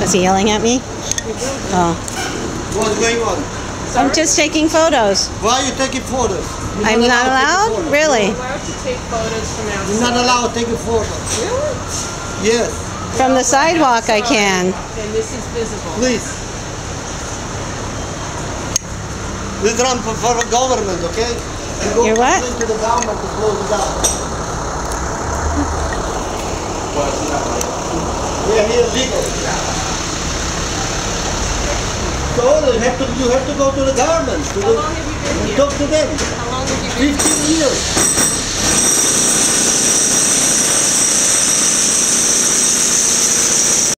Was he yelling at me? Oh. What's going on? I'm just taking photos. Why are you taking photos? You're I'm not to take allowed? photos. Really? allowed to take photos from outside. You're not allowed to take photos. Really? Yes, From the sidewalk I can. And this is visible. please. We run for, for the government, okay? We go You're what? to the government to close it down. We are here legally. So you have to you have to go to the government to the, long have you been and here? talk to them. How long have you been here? Fifteen years.